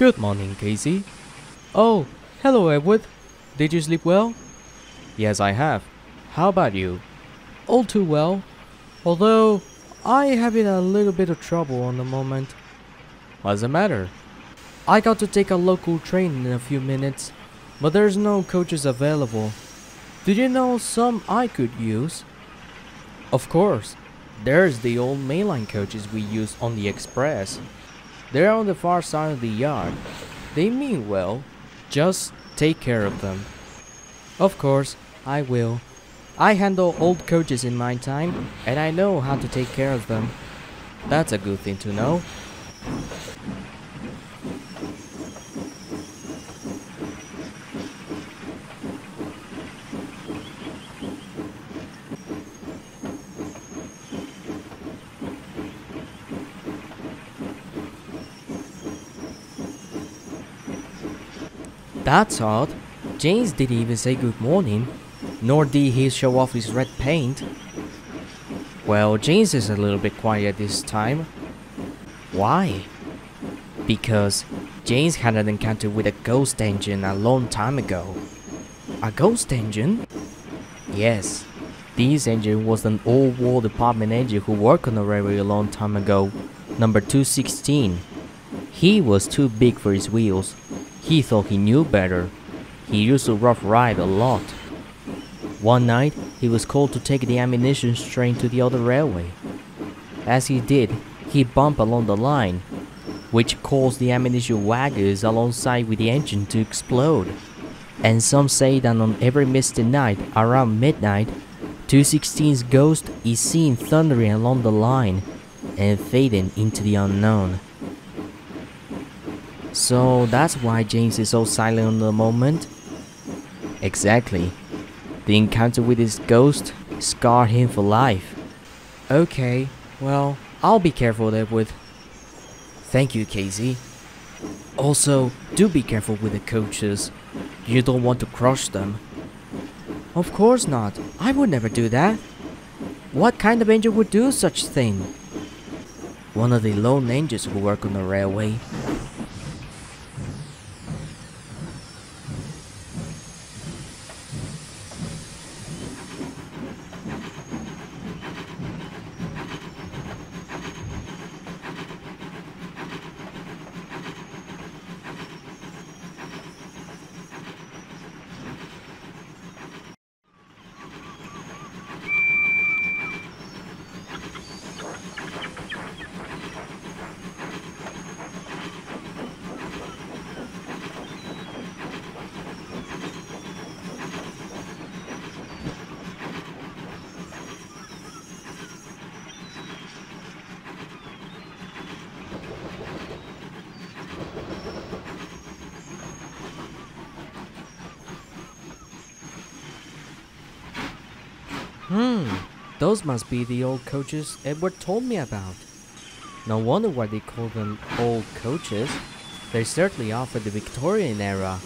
Good morning, Casey. Oh, hello, Edward. Did you sleep well? Yes, I have. How about you? All too well. Although, I have having a little bit of trouble on the moment. What's the matter? I got to take a local train in a few minutes, but there's no coaches available. Did you know some I could use? Of course. There's the old mainline coaches we use on the express. They're on the far side of the yard. They mean well. Just take care of them. Of course, I will. I handle old coaches in my time, and I know how to take care of them. That's a good thing to know. That's odd. James didn't even say good morning, nor did he show off his red paint. Well, James is a little bit quiet this time. Why? Because James had an encounter with a ghost engine a long time ago. A ghost engine? Yes. This engine was an old war department engine who worked on the railway a long time ago, number 216. He was too big for his wheels. He thought he knew better. He used to rough ride a lot. One night, he was called to take the ammunition train to the other railway. As he did, he bumped along the line, which caused the ammunition wagons alongside with the engine to explode. And some say that on every misty night around midnight, 216's ghost is seen thundering along the line and fading into the unknown. So that's why James is so silent on the moment? Exactly. The encounter with his ghost scarred him for life. Okay, well, I'll be careful there with. Thank you, Casey. Also, do be careful with the coaches. You don't want to crush them. Of course not. I would never do that. What kind of angel would do such thing? One of the lone angels who work on the railway. Hmm, those must be the old coaches Edward told me about. No wonder why they call them old coaches. They certainly are for the Victorian era.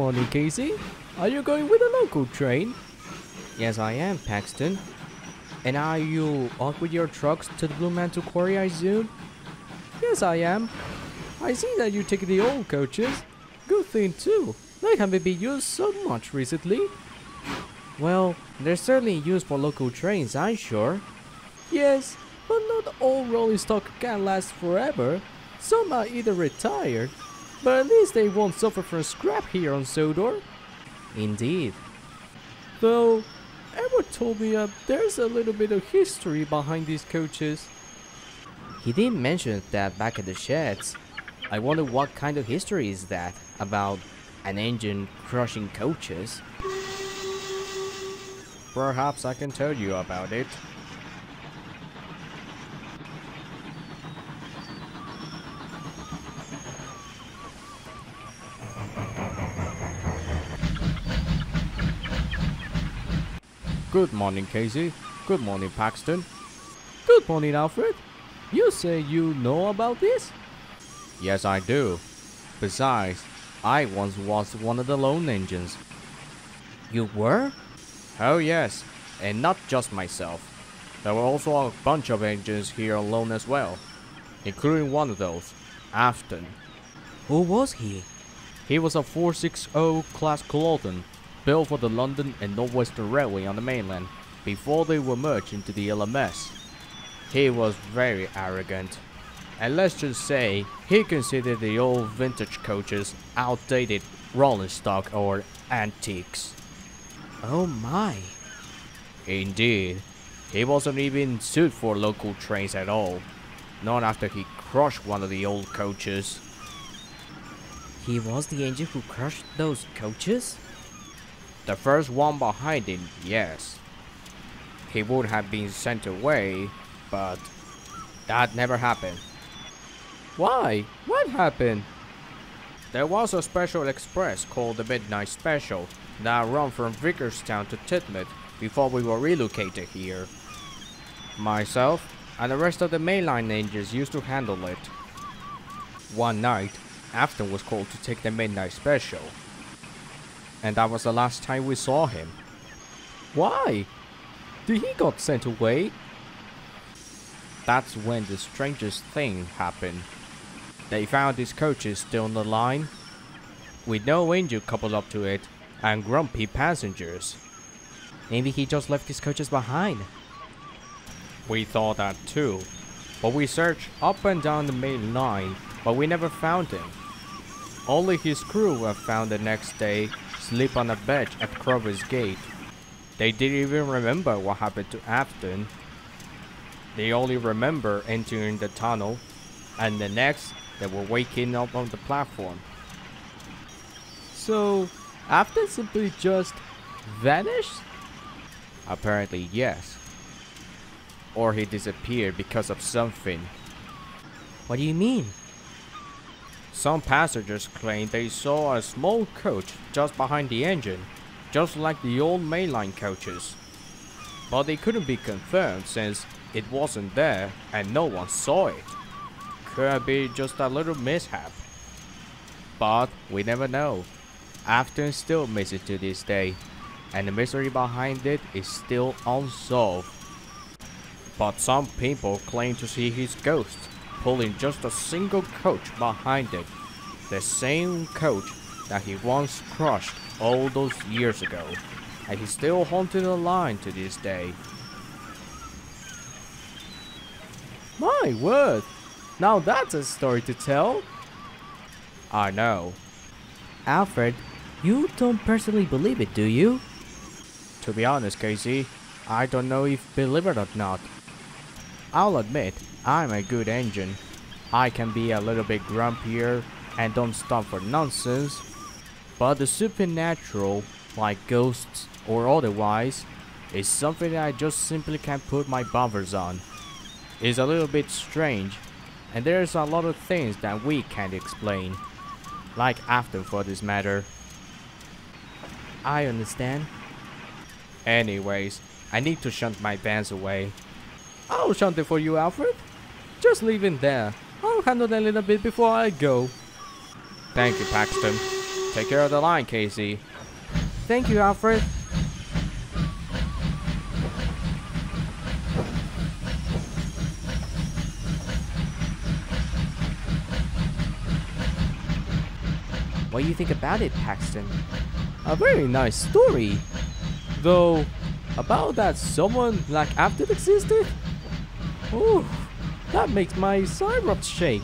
Morning, Casey. Are you going with a local train? Yes, I am, Paxton. And are you off with your trucks to the Blue Mountain Quarry, I assume? Yes, I am. I see that you take the old coaches. Good thing, too. They haven't been used so much recently. Well, they're certainly used for local trains, I'm sure. Yes, but not all rolling stock can last forever. Some are either retired but at least they won't suffer from scrap here on Sodor. Indeed. Though, Edward told me uh, there's a little bit of history behind these coaches. He didn't mention that back at the sheds. I wonder what kind of history is that about an engine crushing coaches. Perhaps I can tell you about it. Good morning, Casey. Good morning, Paxton. Good morning, Alfred. You say you know about this? Yes, I do. Besides, I once was one of the Lone Engines. You were? Oh, yes. And not just myself. There were also a bunch of engines here alone as well, including one of those, Afton. Who was he? He was a 460 class Culloden, built for the London and Northwestern Railway on the mainland, before they were merged into the LMS. He was very arrogant, and let's just say he considered the old vintage coaches outdated rolling stock or antiques. Oh my. Indeed. He wasn't even suited for local trains at all. Not after he crushed one of the old coaches. He was the engine who crushed those coaches? The first one behind him, yes. He would have been sent away, but that never happened. Why? What happened? There was a special express called the Midnight Special that ran from Vickerstown to Tidmouth before we were relocated here. Myself and the rest of the mainline engines used to handle it. One night, Afton was called to take the Midnight Special. And that was the last time we saw him. Why? Did he got sent away? That's when the strangest thing happened. They found his coaches still on the line, with no engine coupled up to it, and grumpy passengers. Maybe he just left his coaches behind. We thought that too, but we searched up and down the main line, but we never found him. Only his crew were found the next day, sleep on a bench at Crovan's Gate. They didn't even remember what happened to Afton. They only remember entering the tunnel, and the next, they were waking up on the platform. So, Afton simply just vanished? Apparently, yes. Or he disappeared because of something. What do you mean? Some passengers claim they saw a small coach just behind the engine, just like the old mainline coaches. But they couldn't be confirmed since it wasn't there and no one saw it. Could be just a little mishap. But we never know. Afton still missing to this day, and the mystery behind it is still unsolved. But some people claim to see his ghost pulling just a single coach behind it. The same coach that he once crushed all those years ago. And he's still haunting the line to this day. My word! Now that's a story to tell. I know. Alfred, you don't personally believe it, do you? To be honest, Casey, I don't know if believe it or not. I'll admit, I'm a good engine. I can be a little bit grumpier and don't stop for nonsense. But the supernatural, like ghosts or otherwise, is something I just simply can't put my bumpers on. It's a little bit strange, and there's a lot of things that we can't explain. Like after for this matter. I understand. Anyways, I need to shunt my vans away. I'll shunt it for you, Alfred. Just leave it there. I'll handle that a little bit before I go. Thank you, Paxton. Take care of the line, Casey. Thank you, Alfred. What do you think about it, Paxton? A very nice story. Though, about that someone like Afton existed? Ooh, that makes my siderups shake.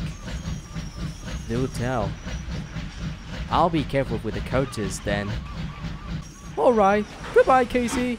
Do tell. I'll be careful with the coaches then. Alright, goodbye Casey.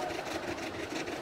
ハハハハ!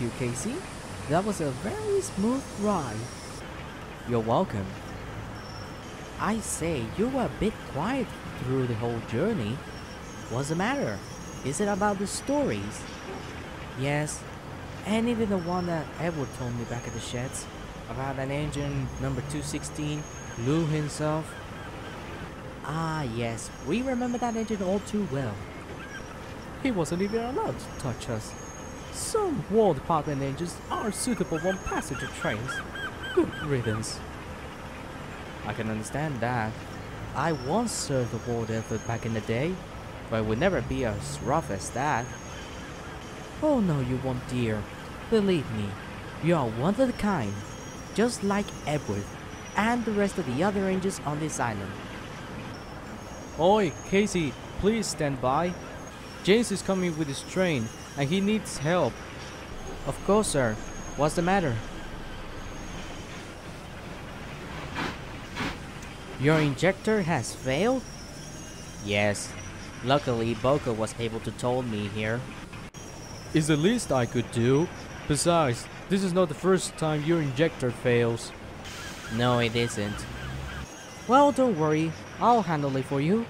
Thank you, Casey. That was a very smooth ride. You're welcome. I say, you were a bit quiet through the whole journey. What's the matter? Is it about the stories? Yes, and even the one that Edward told me back at the sheds about an engine number 216, Lou himself. Ah, yes, we remember that engine all too well. He wasn't even allowed to touch us. Some War Department engines are suitable for passenger trains. Good riddance. I can understand that. I once served the war effort back in the day, but it would never be as rough as that. Oh no, you won't, dear. Believe me, you are one of the kind, just like Edward and the rest of the other angels on this island. Oi, Casey, please stand by. James is coming with his train and he needs help. Of course, sir. What's the matter? Your injector has failed? Yes. Luckily, BoCo was able to tow me here. Is the least I could do. Besides, this is not the first time your injector fails. No, it isn't. Well, don't worry. I'll handle it for you.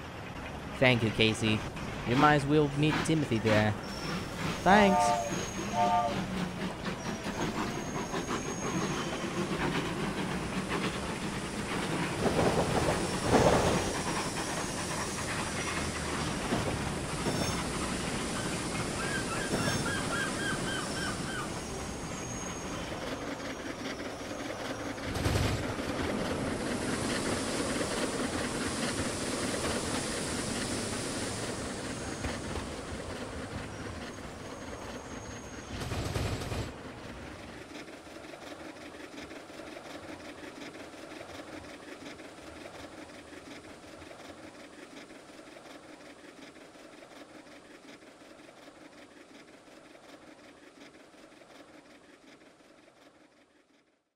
Thank you, Casey. You might as well meet Timothy there. Thanks.